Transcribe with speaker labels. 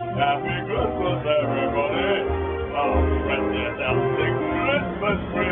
Speaker 1: Happy Christmas, everybody. Oh, friend is Christmas tree.